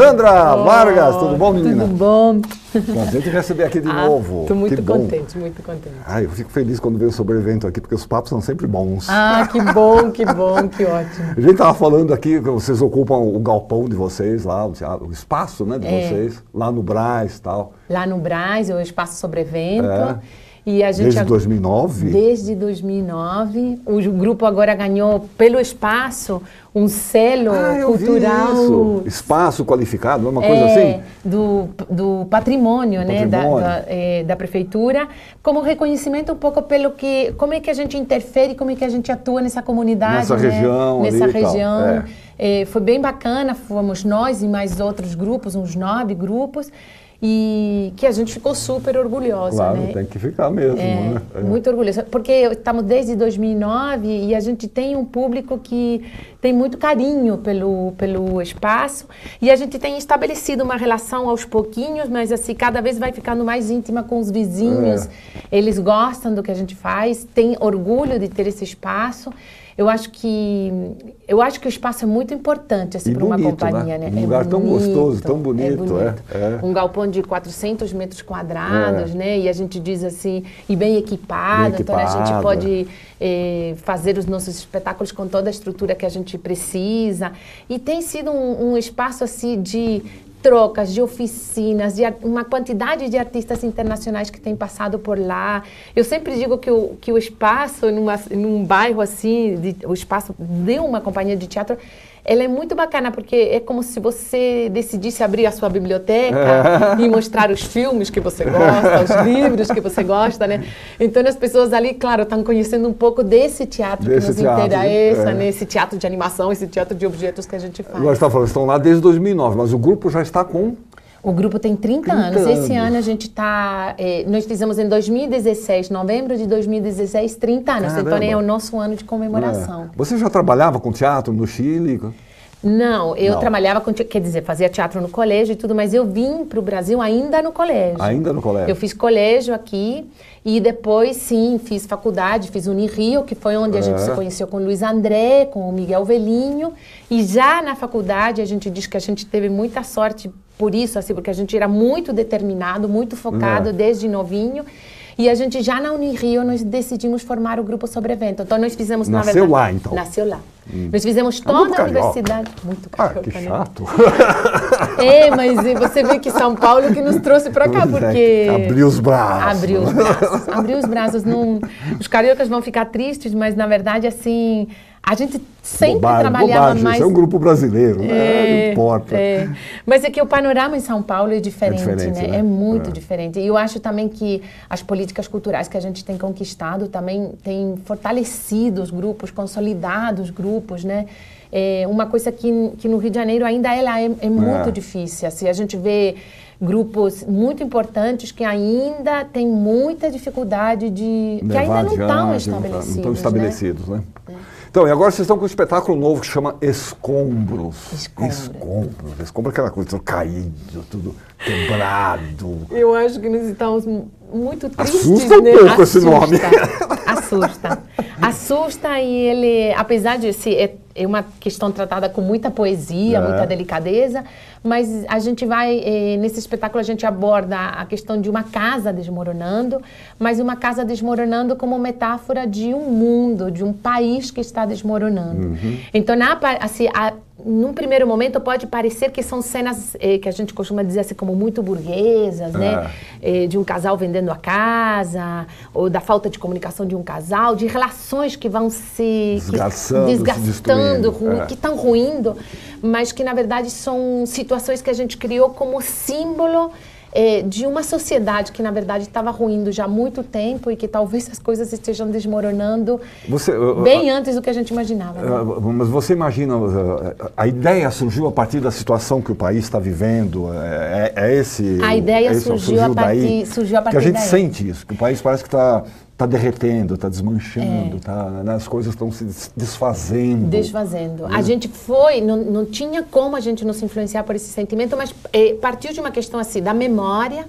Sandra oh, Vargas, tudo bom, menina? Tudo bom. Prazer te receber aqui de ah, novo. Estou muito contente, muito contente. Ah, eu fico feliz quando sobre o evento aqui, porque os papos são sempre bons. Ah, que bom, que bom, que ótimo. A gente estava falando aqui que vocês ocupam o galpão de vocês lá, o, espaço né, de é. vocês, lá no Brás e tal. Lá no Brás, o espaço sobre evento. É. E a gente desde 2009? Desde 2009. O grupo agora ganhou, pelo espaço, um selo ah, cultural. Espaço qualificado, uma coisa é, assim? Do, do patrimônio, né, patrimônio. Da, da, é, da, prefeitura, como reconhecimento um pouco pelo que. como é que a gente interfere, como é que a gente atua nessa comunidade. Nessa né? região. Nessa região. É. É, foi bem bacana, fomos nós e mais outros grupos, uns nove grupos e que a gente ficou super orgulhosa. Claro, né? tem que ficar mesmo. É, né? é. Muito orgulhosa, porque estamos desde 2009 e a gente tem um público que tem muito carinho pelo, pelo espaço e a gente tem estabelecido uma relação aos pouquinhos, mas assim, cada vez vai ficando mais íntima com os vizinhos. É. Eles gostam do que a gente faz, têm orgulho de ter esse espaço eu acho que eu acho que o espaço é muito importante assim, para uma companhia, né? né? Um lugar é tão bonito, gostoso, tão bonito, é bonito. É, é. Um galpão de 400 metros quadrados, é. né? E a gente diz assim, e bem equipado, bem equipado então a gente pode eh, fazer os nossos espetáculos com toda a estrutura que a gente precisa. E tem sido um, um espaço assim de trocas, de oficinas, de uma quantidade de artistas internacionais que têm passado por lá. Eu sempre digo que o, que o espaço, numa, num bairro assim, de, o espaço de uma companhia de teatro, ela é muito bacana porque é como se você decidisse abrir a sua biblioteca e mostrar os filmes que você gosta, os livros que você gosta, né? Então as pessoas ali, claro, estão conhecendo um pouco desse teatro desse que nos teatro, interessa, é. né? Esse teatro de animação, esse teatro de objetos que a gente faz. Agora está falando, estão lá desde 2009, mas o grupo já está com o grupo tem 30, 30 anos. anos. Esse ano a gente está. Eh, nós fizemos em 2016, novembro de 2016, 30 anos. Caramba. Então é o nosso ano de comemoração. É. Você já trabalhava com teatro no Chile? Não, eu Não. trabalhava com, quer dizer, fazia teatro no colégio e tudo, mas eu vim para o Brasil ainda no colégio. Ainda no colégio. Eu fiz colégio aqui e depois, sim, fiz faculdade, fiz Unirio, que foi onde é. a gente se conheceu com o Luiz André, com o Miguel Velinho. E já na faculdade, a gente diz que a gente teve muita sorte por isso, assim, porque a gente era muito determinado, muito focado é. desde novinho. E a gente já na Unirio nós decidimos formar o grupo sobre evento. Então nós fizemos Nasceu na verdade, lá então. Nasceu lá. Hum. Nós fizemos é toda é a universidade. Muito carioca. Ah, que né? chato. É, mas você vê que São Paulo que nos trouxe para cá, é, porque abriu os braços. Abriu os braços. abriu os braços. Não... Os cariocas vão ficar tristes, mas na verdade assim a gente sempre bobagem, trabalhava bobagem, mais. Isso é um grupo brasileiro, né? é, não importa. É. Mas é que o panorama em São Paulo é diferente, é diferente né? né? É muito é. diferente. E eu acho também que as políticas culturais que a gente tem conquistado também têm fortalecido os grupos, consolidado os grupos, né? É uma coisa que, que no Rio de Janeiro ainda ela é, é muito é. difícil. Assim, a gente vê grupos muito importantes que ainda têm muita dificuldade de. Levar que ainda não estão estabelecidos. Não estão estabelecidos, né? né? Então, e agora vocês estão com um espetáculo novo que chama Escombros. Escombros. Escombros. Escombros é aquela coisa, tudo caído, tudo quebrado. Eu acho que nós estamos muito tristes, Assusta um né? pouco Assusta. esse nome. Assusta. Assusta e ele, apesar de ser é, é uma questão tratada com muita poesia, é. muita delicadeza, mas a gente vai, eh, nesse espetáculo a gente aborda a questão de uma casa desmoronando, mas uma casa desmoronando como metáfora de um mundo, de um país que está desmoronando. Uhum. Então, na, assim, a, num primeiro momento pode parecer que são cenas eh, que a gente costuma dizer assim como muito burguesas, né? É. Eh, de um casal vendendo a casa, ou da falta de comunicação de um casal, de relações que vão se desgastando, que, desgastando se é. que estão ruindo, mas que na verdade são situações que a gente criou como símbolo é, de uma sociedade que, na verdade, estava ruindo já há muito tempo e que talvez as coisas estejam desmoronando você, uh, bem uh, antes do que a gente imaginava. Né? Uh, mas você imagina, a ideia surgiu a partir da situação que o país está vivendo? É, é, é esse. A ideia é esse, surgiu, surgiu, a partir, daí, surgiu a partir. Que a gente daí. sente isso, que o país parece que está está derretendo, está desmanchando, é. tá, né? as coisas estão se desfazendo. Desfazendo. A gente foi, não, não tinha como a gente não se influenciar por esse sentimento, mas é, partiu de uma questão assim, da memória.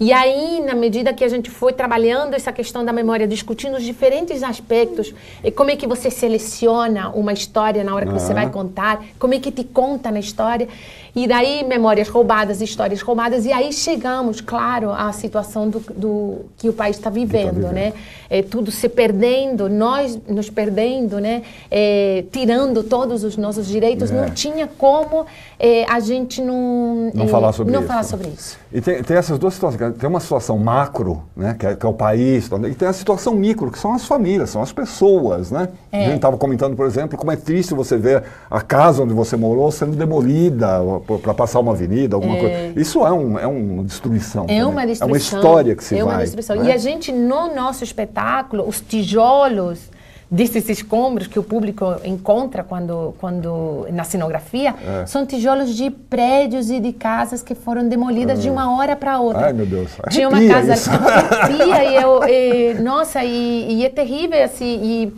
E aí, na medida que a gente foi trabalhando essa questão da memória, discutindo os diferentes aspectos, e como é que você seleciona uma história na hora que você vai contar, como é que te conta na história, E daí, memórias roubadas, histórias roubadas, e aí chegamos, claro, à situação do, do que o país está vivendo, tá vivendo, né? É, tudo se perdendo, nós nos perdendo, né? É, tirando todos os nossos direitos, é. não tinha como é, a gente não, não, falar, sobre não isso. falar sobre isso. E tem, tem essas duas situações, tem uma situação macro, né? Que é, que é o país, e tem a situação micro, que são as famílias, são as pessoas, né? A gente estava comentando, por exemplo, como é triste você ver a casa onde você morou sendo demolida para passar uma avenida, alguma é. coisa. Isso é, um, é uma destruição. É uma destruição. É uma história que se é vai. Uma destruição. Né? E a gente, no nosso espetáculo, os tijolos desses escombros que o público encontra quando, quando na cenografia é. são tijolos de prédios e de casas que foram demolidas de uma hora para outra. Ai, meu Deus. Arrepia Tinha uma casa isso. arrepia e eu, e, nossa, e, e, é terrível assim. E,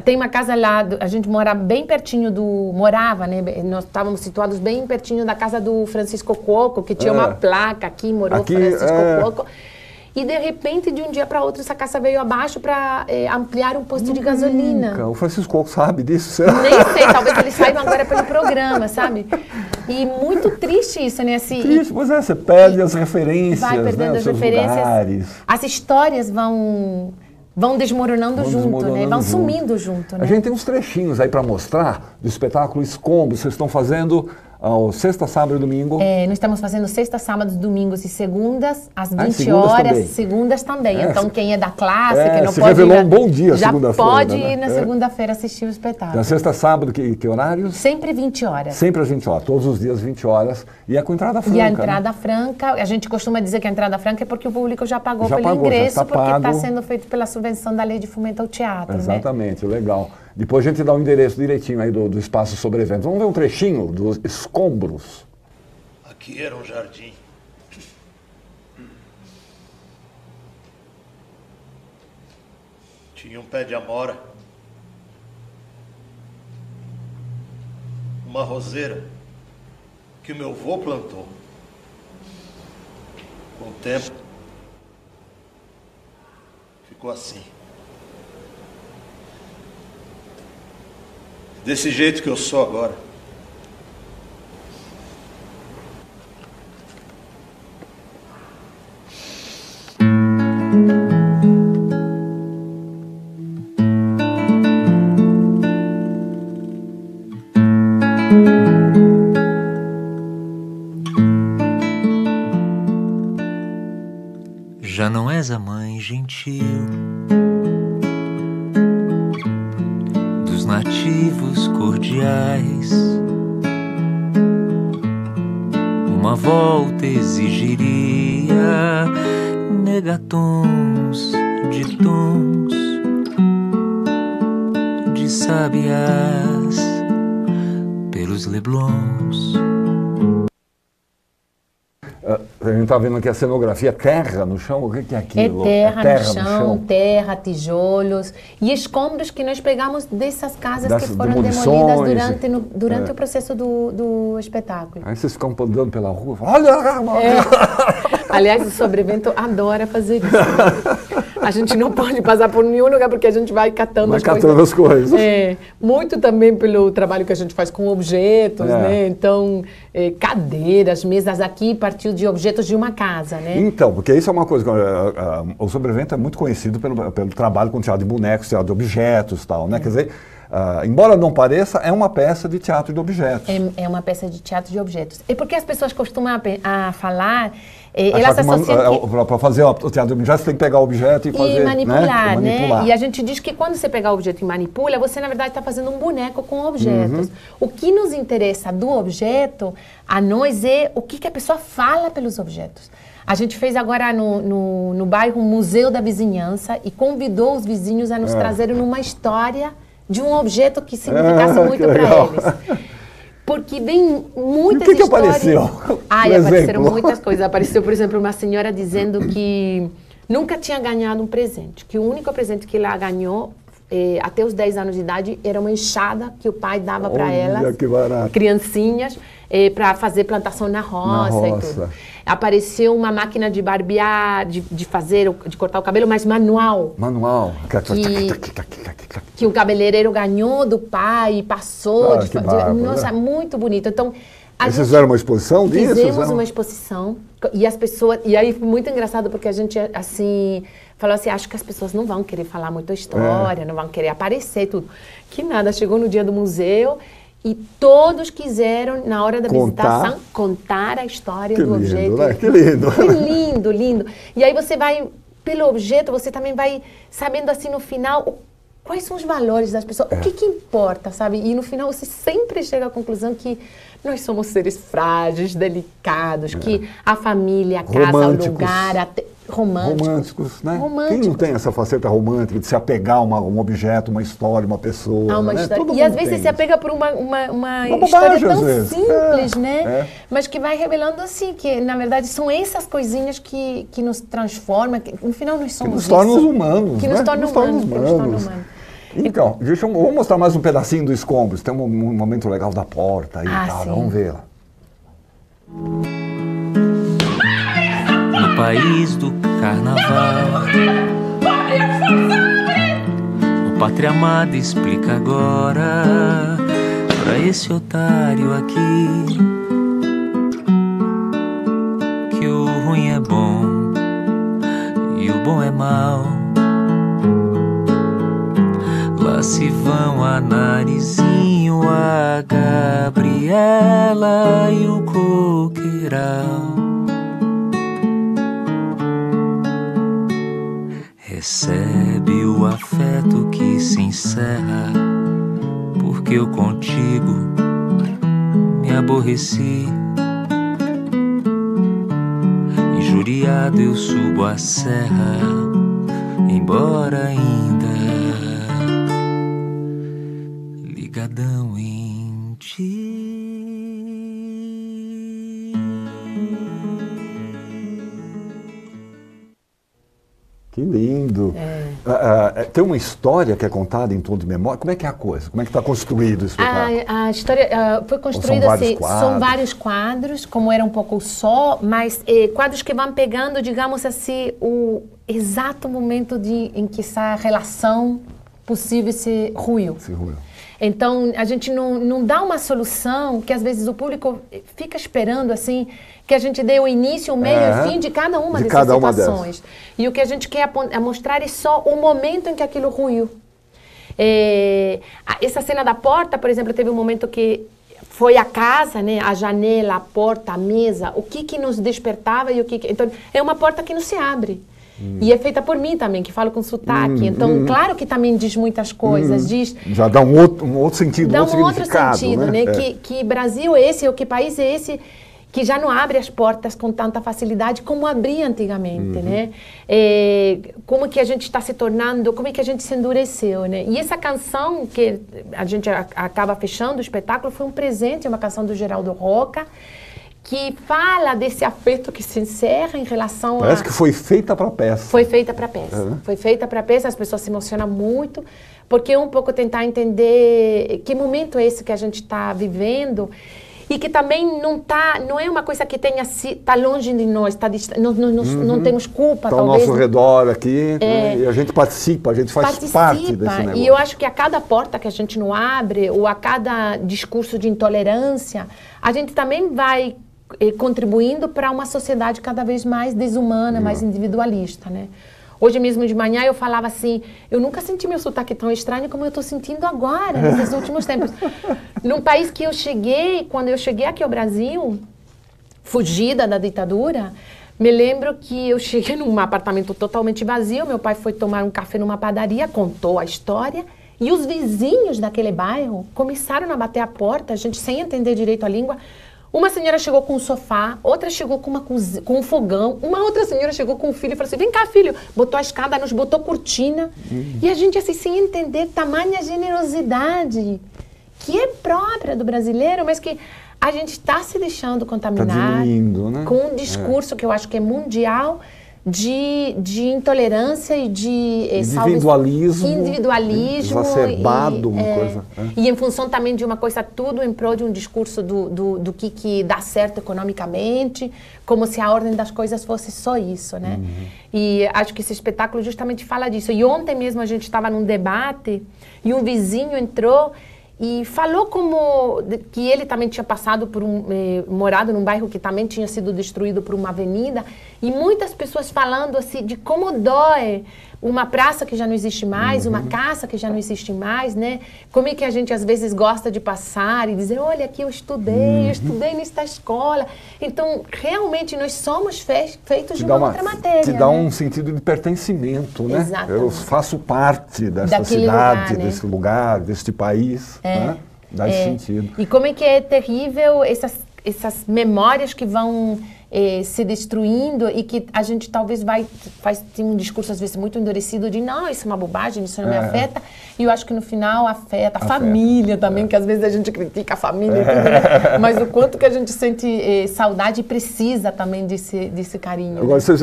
tem uma casa lá, a gente mora bem pertinho do. Morava, né? Nós estávamos situados bem pertinho da casa do Francisco Coco, que tinha é. uma placa aqui, morou aqui, Francisco é... Coco. E de repente, de um dia para outro, essa casa veio abaixo para é, ampliar um posto de gasolina. O Francisco Coco sabe disso? Nem sei, talvez ele saiba agora pelo programa, sabe? E muito triste isso, né? Assim, triste, pois é, você perde as referências, vai perdendo né, as referências. Lugares. As histórias vão vão desmoronando vão junto, desmoronando né? Vão junto. sumindo junto, né? A gente tem uns trechinhos aí para mostrar do espetáculo Escombro. Vocês estão fazendo ao sexta, sábado e domingo? É, nós estamos fazendo sexta, sábados, domingos e segundas, às 20 ah, segundas horas, também. segundas também. É, então, quem é da classe, é, que não se pode revelou ir, um bom dia já segunda-feira. pode né? ir na é. segunda-feira assistir o espetáculo. Na sexta, sábado, que, que horários? Sempre 20 horas. Sempre às 20 horas, todos os dias 20 horas. E é com entrada franca. E a né? entrada né? franca, a gente costuma dizer que a entrada franca é porque o público já pagou já pelo pagou, ingresso, tá porque está sendo feito pela subvenção da lei de fomento ao teatro. Né? Exatamente, né? legal. Depois a gente dá o um endereço direitinho aí do, do espaço sobre eventos. Vamos ver um trechinho dos escombros. Aqui era um jardim. Tinha um pé de amora. Uma roseira que o meu avô plantou. Com o tempo, ficou assim. Desse jeito que eu sou agora. Já não és a mãe gentil cordiais. Uma volta exigiria negatons de tons de sabiás pelos leblons. A gente está vendo aqui a cenografia, terra no chão, o que é aquilo? É terra, é terra no, chão, no, chão, terra, tijolos e escombros que nós pegamos dessas casas que foram demolidas durante, no, durante é. o processo do, do espetáculo. Aí vocês ficam andando pela rua, olha! É. Aliás, o sobrevento adora fazer isso. A gente não pode passar por nenhum lugar porque a gente vai catando vai as catando coisas. as coisas. É, muito também pelo trabalho que a gente faz com objetos, é. né? Então, é, cadeiras, mesas aqui partiu de objetos de uma casa, né? Então, porque isso é uma coisa, o sobrevento é muito conhecido pelo, pelo trabalho com teatro de bonecos, teatro de objetos e tal, né? Quer dizer, Uh, embora não pareça, é uma peça de teatro de objetos. É, é uma peça de teatro de objetos. E porque as pessoas costumam a, a falar, elas associam que... Para fazer o teatro de objetos, você tem que pegar o objeto e fazer... E manipular, né? manipular, né? E a gente diz que quando você pegar o objeto e manipula, você, na verdade, está fazendo um boneco com objetos. Uhum. O que nos interessa do objeto, a nós, é o que, que a pessoa fala pelos objetos. A gente fez agora no, no, no bairro um Museu da Vizinhança e convidou os vizinhos a nos é. trazerem uma história de um objeto que significasse ah, muito para eles. Porque vem muitas e o que histórias. Que apareceu? Ai, apareceram muitas coisas. Apareceu, por exemplo, uma senhora dizendo que nunca tinha ganhado um presente, que o único presente que ela ganhou eh, até os 10 anos de idade era uma enxada que o pai dava para elas, criancinhas, eh, para fazer plantação na roça, na roça, e tudo. Apareceu uma máquina de barbear, de, de fazer, de cortar o cabelo, mas manual. Manual. Que, que o cabeleireiro ganhou do pai e passou. Ah, de, de, nossa, muito bonito. Então, A Vocês fizeram uma exposição disso? Fizemos uma exposição e as pessoas e aí foi muito engraçado porque a gente assim falou assim, acho que as pessoas não vão querer falar muita história, é. não vão querer aparecer tudo. Que nada, chegou no dia do museu e todos quiseram, na hora da contar. visitação, contar a história que do lindo, objeto. Né? Que lindo. Que lindo, lindo. E aí você vai, pelo objeto, você também vai sabendo assim no final quais são os valores das pessoas, é. o que, que importa, sabe? E no final você sempre chega à conclusão que nós somos seres frágeis, delicados, é. que a família, a casa, o lugar, a te românticos. Românticos, né? Românticos. Quem não tem essa faceta romântica de se apegar a uma, um objeto, uma história, uma pessoa? Uma né? história. e às vezes você se apega por uma, uma, uma, uma história tão simples, é, né? É. Mas que vai revelando assim, que na verdade são essas coisinhas que, que nos transformam, que no final nós somos Que nos tornam humanos, Que né? nos tornam humanos. Que nos tornam humanos. Então, deixa eu, vou mostrar mais um pedacinho do escombros. Tem um, um momento legal da porta aí ah, e tal. Vamos ver lá. No país do carnaval. O Pátria Amada explica agora pra esse otário aqui que o ruim é bom e o bom é mal. Se vão a Narizinho, a Gabriela e o Coqueiral. Recebe o afeto que se encerra, porque eu contigo me aborreci. Injuriado eu subo a serra, embora ainda Que lindo. É. Uh, uh, tem uma história que é contada em tom de memória. Como é que é a coisa? Como é que está construído isso? A, a história uh, foi construída assim. Quadros? São vários quadros, como era um pouco só, mas eh, quadros que vão pegando, digamos assim, o exato momento de, em que essa relação possível se ruiu. Se ruiu. Então, a gente não, não dá uma solução que às vezes o público fica esperando assim que a gente dê o início, o meio é, e o fim de cada uma de dessas cada situações. Uma e o que a gente quer é mostrar é só o momento em que aquilo ruiu. É, essa cena da porta, por exemplo, teve um momento que foi a casa, né, a janela, a porta, a mesa, o que que nos despertava e o que, que então é uma porta que não se abre. Hum. E é feita por mim também, que falo com sotaque. Hum, então, hum. claro que também diz muitas coisas. Hum. Diz, Já dá um outro, um outro sentido, dá um outro outro sentido, né? né? É. Que, que Brasil é esse, ou que país é esse que já não abre as portas com tanta facilidade como abria antigamente, uhum. né? É, como que a gente está se tornando, como é que a gente se endureceu, né? E essa canção que a gente acaba fechando o espetáculo foi um presente, é uma canção do Geraldo Roca, que fala desse afeto que se encerra em relação Parece a... que foi feita para peça. Foi feita para peça. Né? Foi feita para peça, as pessoas se emocionam muito, porque é um pouco tentar entender que momento é esse que a gente está vivendo e que também não tá, não é uma coisa que tenha se tá longe de nós, tá não, não, uhum. não temos culpa tá talvez. ao nosso redor aqui é, né? e a gente participa, a gente faz participa, parte desse negócio. E eu acho que a cada porta que a gente não abre ou a cada discurso de intolerância, a gente também vai contribuindo para uma sociedade cada vez mais desumana, mais individualista, né? Hoje mesmo de manhã eu falava assim, eu nunca senti meu sotaque tão estranho como eu estou sentindo agora, nesses últimos tempos. Num país que eu cheguei, quando eu cheguei aqui ao Brasil, fugida da ditadura, me lembro que eu cheguei num apartamento totalmente vazio, meu pai foi tomar um café numa padaria, contou a história, e os vizinhos daquele bairro começaram a bater a porta, a gente sem entender direito a língua, uma senhora chegou com um sofá, outra chegou com, uma com um fogão, uma outra senhora chegou com um filho e falou assim: vem cá, filho. Botou a escada, nos botou cortina. Uhum. E a gente, assim, sem entender tamanha generosidade que é própria do brasileiro, mas que a gente está se deixando contaminar tá né? com um discurso é. que eu acho que é mundial de, de intolerância e de eh, individualismo, individualismo exacerbado, e, uma é, coisa. É. E em função também de uma coisa tudo em prol de um discurso do, do, do que, que dá certo economicamente, como se a ordem das coisas fosse só isso, né? Uhum. E acho que esse espetáculo justamente fala disso. E ontem mesmo a gente estava num debate e um vizinho entrou e falou como que ele também tinha passado por um eh, morado num bairro que também tinha sido destruído por uma avenida e muitas pessoas falando assim de como dói uma praça que já não existe mais, uhum. uma caça que já não existe mais, né? Como é que a gente às vezes gosta de passar e dizer, olha aqui eu estudei, uhum. eu estudei nesta escola. Então, realmente nós somos fe feitos de uma, uma, outra matéria. Que dá né? um sentido de pertencimento, né? Exatamente. Eu faço parte dessa Daquele cidade, lugar, né? desse lugar, deste país, é. né? Dá é. esse sentido. E como é que é terrível essas, essas memórias que vão eh, se destruindo e que a gente talvez vai faz tem um discurso às vezes muito endurecido de não isso é uma bobagem isso não é. me afeta e eu acho que no final afeta a afeta. família também é. que às vezes a gente critica a família e tudo, né? mas o quanto que a gente sente eh, saudade e precisa também desse desse carinho agora né? vocês,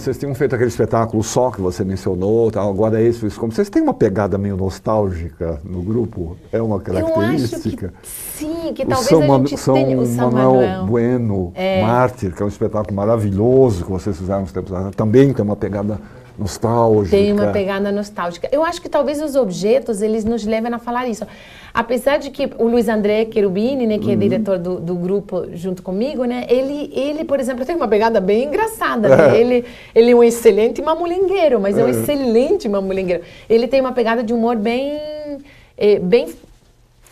vocês tinham feito aquele espetáculo Só que você mencionou tal agora é isso, isso como vocês têm uma pegada meio nostálgica no grupo é uma característica eu acho que, sim que o talvez São a gente tenha o São Manuel, Manuel Bueno é. Mártir que é um espetáculo maravilhoso que vocês fizeram nos tempos atrás. Também tem uma pegada nostálgica. Tem uma pegada nostálgica. Eu acho que talvez os objetos, eles nos levem a falar isso. Apesar de que o Luiz André Cherubini, né, que é uhum. diretor do, do, grupo junto comigo, né, ele, ele, por exemplo, tem uma pegada bem engraçada. Né? ele, ele é um excelente mamulengueiro, mas é um excelente mamulengueiro. Ele tem uma pegada de humor bem... É, bem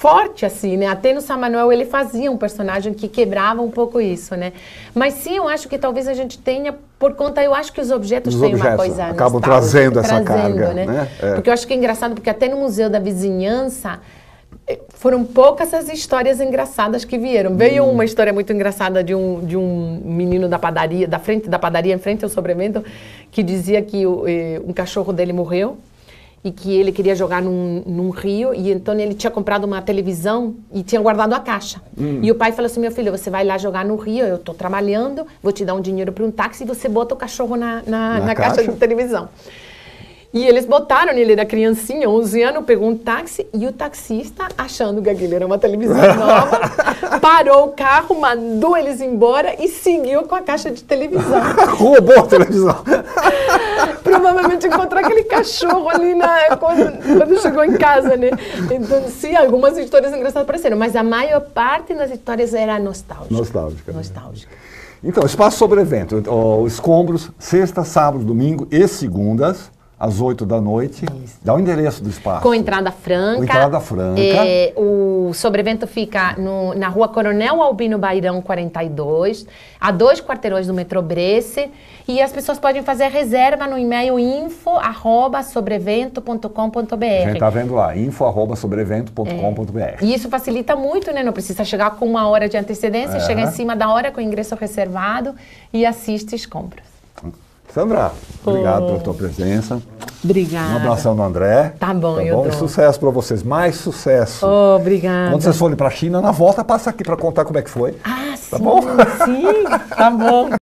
forte assim, né? Até no Manuel ele fazia um personagem que quebrava um pouco isso, né? Mas sim, eu acho que talvez a gente tenha por conta, eu acho que os objetos os têm objetos uma coisa acabam trazendo essa trazendo, carga, né? né? É. Porque eu acho que é engraçado porque até no Museu da Vizinhança eh, foram poucas as histórias engraçadas que vieram. Hum. Veio uma história muito engraçada de um, de um menino da padaria, da frente da padaria, em frente ao sobrevento, que dizia que o, eh, um cachorro dele morreu e que ele queria jogar num, num, rio e então ele tinha comprado uma televisão e tinha guardado a caixa. Hum. E o pai falou assim, meu filho, você vai lá jogar no rio, eu estou trabalhando, vou te dar um dinheiro para um táxi e você bota o cachorro na, na, na, na caixa? caixa de televisão. E eles botaram, ele era criancinha, 11 anos, pegou um táxi e o taxista, achando que aquilo era uma televisão nova, parou o carro, mandou eles embora e seguiu com a caixa de televisão. Roubou a televisão. Provavelmente encontrou aquele cachorro ali na, quando, quando, chegou em casa, né? Então, sim, algumas histórias engraçadas apareceram, mas a maior parte das histórias era nostálgica. Nostálgica. Né? Nostálgica. Então, espaço sobre evento, os escombros, sexta, sábado, domingo e segundas às 8 da noite. Isso. Dá o endereço do espaço. Com entrada franca. Com entrada franca. É, o sobrevento fica no, na rua Coronel Albino Bairão 42, a dois quarteirões do metrô Bresse. E as pessoas podem fazer reserva no e-mail info@sobrevento.com.br. A gente está vendo lá, info@sobrevento.com.br. É. E isso facilita muito, né? Não precisa chegar com uma hora de antecedência, é. chega em cima da hora com o ingresso reservado e assiste as compras. Sandra, obrigado oh. pela tua presença. Obrigada. Um abração do André. Tá bom, tá eu bom? Dou. E sucesso para vocês, mais sucesso. Oh, obrigada. Quando vocês forem para a China, na volta passa aqui para contar como é que foi. Ah, tá sim. Bom? Sim, tá bom.